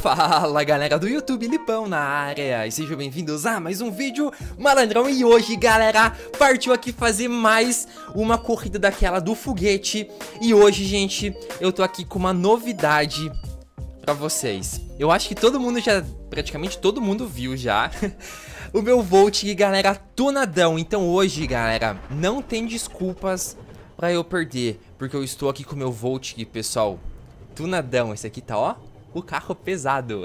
Fala galera do YouTube, Lipão na área. E sejam bem-vindos a mais um vídeo malandrão. E hoje galera, partiu aqui fazer mais uma corrida daquela do foguete. E hoje gente, eu tô aqui com uma novidade pra vocês. Eu acho que todo mundo já, praticamente todo mundo viu já O meu Volt, galera, tunadão. Então hoje galera, não tem desculpas pra eu perder Porque eu estou aqui com o meu Volt, pessoal Tunadão, esse aqui tá ó o carro pesado.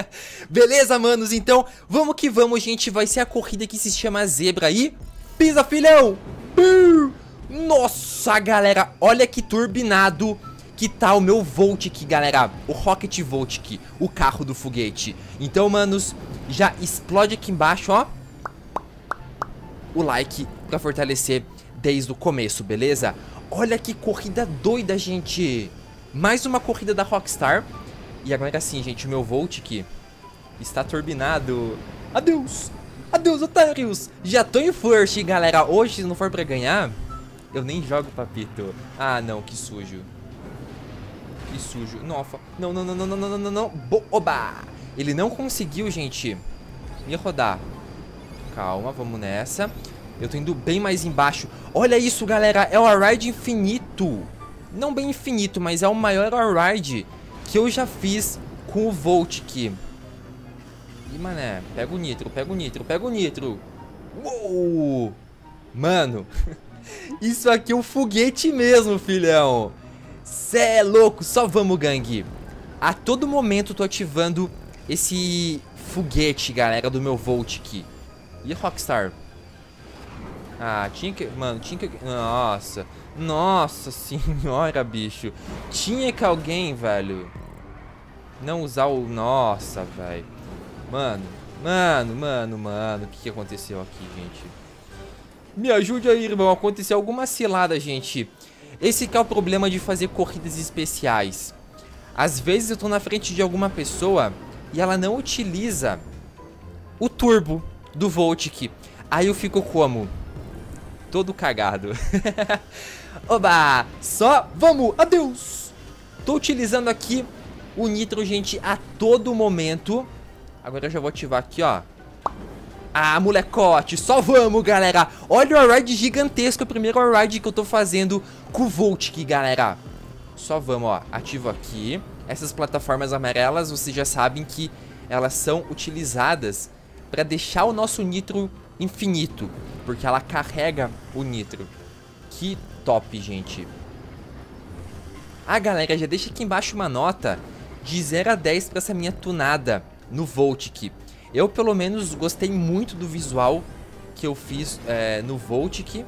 Beleza, manos? Então, vamos que vamos, gente. Vai ser a corrida que se chama Zebra aí. Pisa, filhão! Nossa, galera, olha que turbinado que tá o meu Voltic, galera. O Rocket Voltic, o carro do foguete. Então, manos, já explode aqui embaixo, ó. O like pra fortalecer desde o começo, beleza? Olha que corrida doida, gente. Mais uma corrida da Rockstar. E agora sim, gente, o meu Voltic está turbinado. Adeus! Adeus, otários! Já tô em first, galera. Hoje, se não for pra ganhar, eu nem jogo papito. Ah, não, que sujo. Que sujo. Nossa. Não, não, não, não, não, não, não, não. Bo Oba! Ele não conseguiu, gente, me rodar. Calma, vamos nessa. Eu tô indo bem mais embaixo. Olha isso, galera. É o ride infinito. Não bem infinito, mas é o maior ride que eu já fiz com o Volt aqui. Ih, mané, pega o nitro, pega o nitro, pega o nitro. Uou! Mano, isso aqui é um foguete mesmo, filhão. Cê é louco, só vamos, gangue. A todo momento tô ativando esse foguete, galera, do meu Volt aqui. E Rockstar? Ah, tinha que... Mano, tinha que... Nossa. Nossa senhora, bicho. Tinha que alguém, velho. Não usar o... Nossa, velho. Mano. Mano, mano, mano. O que, que aconteceu aqui, gente? Me ajude aí, irmão. Aconteceu alguma cilada, gente. Esse que é o problema de fazer corridas especiais. Às vezes eu tô na frente de alguma pessoa e ela não utiliza o turbo do Voltic. Aí eu fico como? todo cagado. Oba! Só vamos! Adeus! Tô utilizando aqui o nitro, gente, a todo momento. Agora eu já vou ativar aqui, ó. Ah, molecote, só vamos, galera. Olha o ride gigantesco, o primeiro ride que eu tô fazendo com o Voltic, galera. Só vamos, ó. Ativo aqui. Essas plataformas amarelas, vocês já sabem que elas são utilizadas para deixar o nosso nitro infinito, porque ela carrega o nitro. Que top, gente. Ah, galera, já deixa aqui embaixo uma nota de 0 a 10 para essa minha tunada no Voltic. Eu, pelo menos, gostei muito do visual que eu fiz é, no Voltic.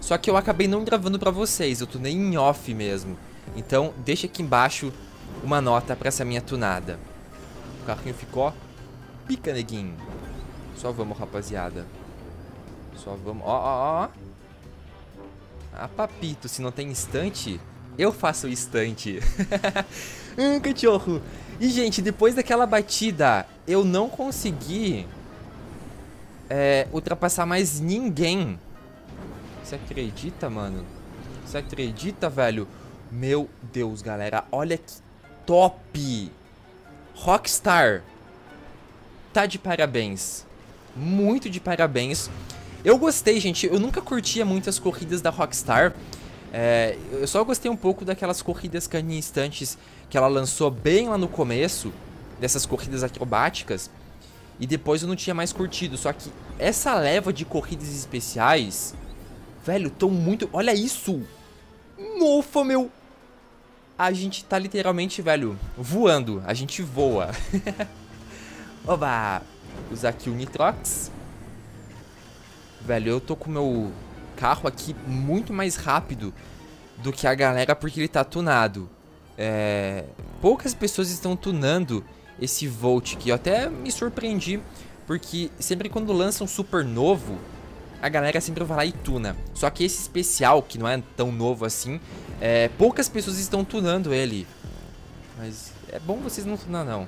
Só que eu acabei não gravando pra vocês, eu tunei em off mesmo. Então, deixa aqui embaixo uma nota pra essa minha tunada. O carrinho ficou pica, neguinho. Só vamos, rapaziada. Só vamos. Ó, ó, ó. Ah, papito, se não tem instante, eu faço o instante. hum, cachorro. E, gente, depois daquela batida, eu não consegui é, ultrapassar mais ninguém. Você acredita, mano? Você acredita, velho? Meu Deus, galera. Olha que top. Rockstar. Tá de parabéns muito de parabéns. Eu gostei, gente. Eu nunca curtia muitas corridas da Rockstar. É, eu só gostei um pouco daquelas corridas caninha instantes que ela lançou bem lá no começo, dessas corridas acrobáticas. E depois eu não tinha mais curtido. Só que essa leva de corridas especiais, velho, tão muito. Olha isso! Nossa, meu! A gente tá literalmente, velho, voando. A gente voa. Oba! usar aqui o Nitrox. Velho, eu tô com o meu carro aqui muito mais rápido do que a galera porque ele tá tunado. É... Poucas pessoas estão tunando esse Volt que eu até me surpreendi porque sempre quando lança um super novo, a galera sempre vai lá e tuna. Só que esse especial, que não é tão novo assim, é... poucas pessoas estão tunando ele. Mas é bom vocês não tunar não.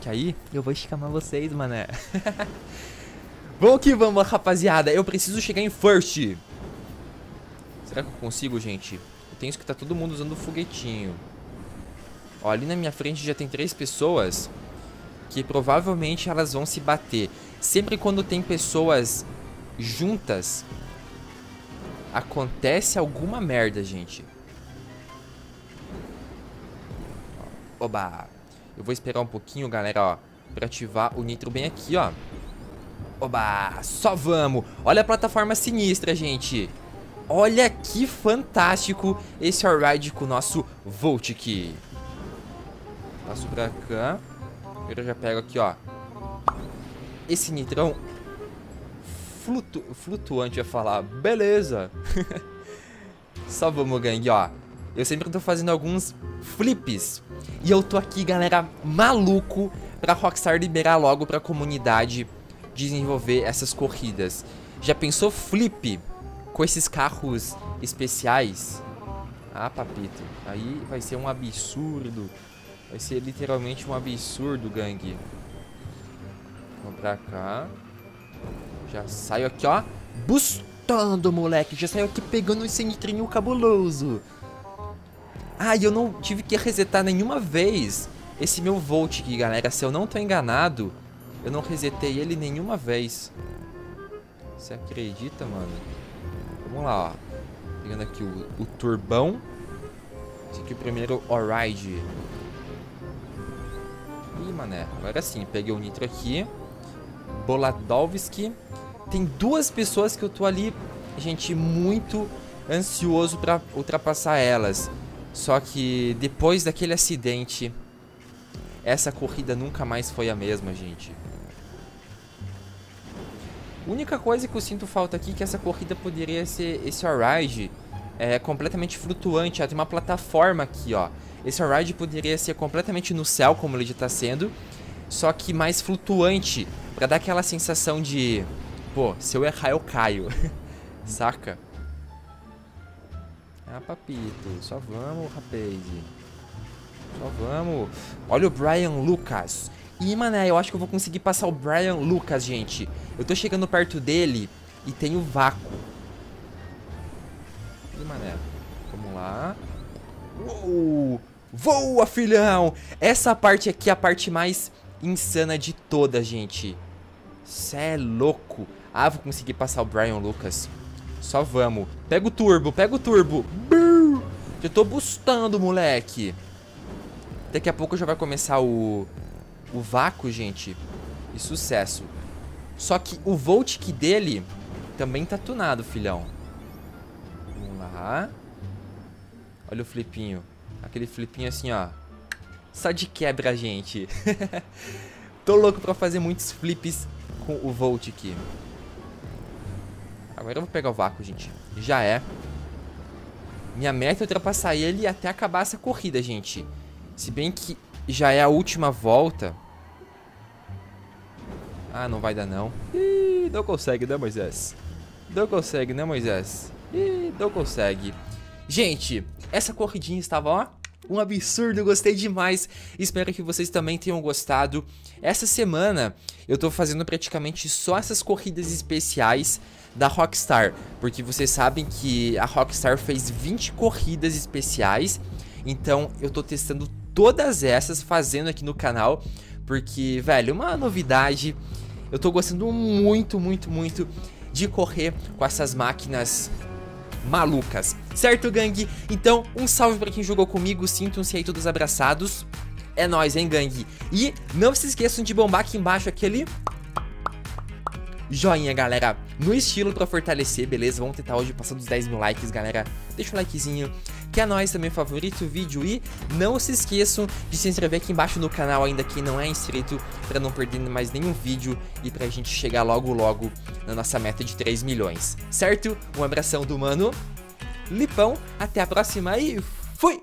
Que aí eu vou escamar vocês, mané. vamos que vamos, rapaziada. Eu preciso chegar em first. Será que eu consigo, gente? Eu tenho que tá todo mundo usando o foguetinho. Ó, ali na minha frente já tem três pessoas. que provavelmente elas vão se bater. Sempre quando tem pessoas juntas, acontece alguma merda, gente. Oba! Eu vou esperar um pouquinho, galera, ó, pra ativar o nitro bem aqui, ó. Oba! Só vamos! Olha a plataforma sinistra, gente! Olha que fantástico esse ride com o nosso Voltic. Passo pra cá. Eu já pego aqui, ó. Esse nitrão flutu flutuante, ia falar. Beleza. Só vamos, gangue, ó. Eu sempre tô fazendo alguns flips. E eu tô aqui, galera, maluco pra Rockstar liberar logo pra comunidade desenvolver essas corridas. Já pensou flip com esses carros especiais? Ah, papito. Aí vai ser um absurdo. Vai ser literalmente um absurdo, gangue. Vamos pra cá. Já saio aqui, ó. Bustando, moleque. Já saiu aqui pegando esse nitrinho cabuloso. Ah, e eu não tive que resetar nenhuma vez esse meu Volt aqui, galera. Se eu não tô enganado, eu não resetei ele nenhuma vez. Você acredita, mano? Vamos lá, ó. Pegando aqui o, o turbão. Esse aqui é o primeiro Oride. Ih, mané. Agora sim, peguei o nitro aqui. Boladovski. Tem duas pessoas que eu tô ali, gente, muito ansioso pra ultrapassar elas. Só que depois daquele acidente, essa corrida nunca mais foi a mesma, gente. Única coisa que eu sinto falta aqui é que essa corrida poderia ser esse ride é, completamente flutuante. Ela tem uma plataforma aqui, ó. Esse ride poderia ser completamente no céu, como ele já está sendo, só que mais flutuante, para dar aquela sensação de, pô, se eu errar eu caio, saca? Ah, papito, só vamos, rapaz. Só vamos. Olha o Brian Lucas. Ih, mané, eu acho que eu vou conseguir passar o Brian Lucas, gente. Eu tô chegando perto dele e tem o vácuo. Ih, mané. Vamos lá. Uou! Voa, filhão! Essa parte aqui é a parte mais insana de toda, gente. Cê é louco. Ah, vou conseguir passar o Brian Lucas. Só vamos. Pega o turbo, pega o turbo. Brrr. Já tô bustando, moleque. Daqui a pouco já vai começar o, o vácuo, gente. E sucesso. Só que o Voltic dele também tá tunado, filhão. Vamos lá. Olha o flipinho. Aquele flipinho assim, ó. Só de quebra, gente. Tô louco pra fazer muitos flips com o Volt aqui. Agora eu vou pegar o vácuo, gente. Já é. Minha meta é ultrapassar ele até acabar essa corrida, gente. Se bem que já é a última volta. Ah, não vai dar não. Ih, não consegue, né, Moisés? Não consegue, né, Moisés? Ih, não consegue. Gente, essa corridinha estava, ó, um absurdo, gostei demais. Espero que vocês também tenham gostado. Essa semana eu tô fazendo praticamente só essas corridas especiais da Rockstar, porque vocês sabem que a Rockstar fez 20 corridas especiais, então eu tô testando todas essas, fazendo aqui no canal, porque, velho, uma novidade, eu tô gostando muito, muito, muito de correr com essas máquinas malucas. Certo, gangue? Então, um salve pra quem jogou comigo, sintam-se aí todos abraçados. É nóis, hein, gangue? E não se esqueçam de bombar aqui embaixo aquele joinha, galera, no estilo pra fortalecer, beleza? Vamos tentar hoje passar dos 10 mil likes, galera. Deixa o likezinho, que é nóis também, favorito o vídeo e não se esqueçam de se inscrever aqui embaixo no canal ainda quem não é inscrito pra não perder mais nenhum vídeo e pra gente chegar logo logo na nossa meta de 3 milhões, certo? Um abração do mano Lipão, até a próxima e fui!